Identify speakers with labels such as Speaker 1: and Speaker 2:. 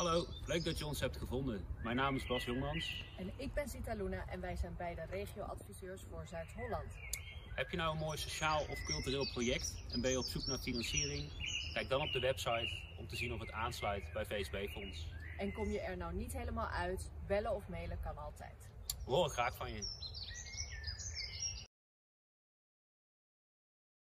Speaker 1: Hallo, leuk dat je ons hebt gevonden. Mijn naam is Bas Jongmans.
Speaker 2: En ik ben Sita Luna en wij zijn beide regioadviseurs voor Zuid-Holland.
Speaker 1: Heb je nou een mooi sociaal of cultureel project en ben je op zoek naar financiering? Kijk dan op de website om te zien of het aansluit bij VSB-fonds.
Speaker 2: En kom je er nou niet helemaal uit, bellen of mailen kan altijd.
Speaker 1: We horen graag van je.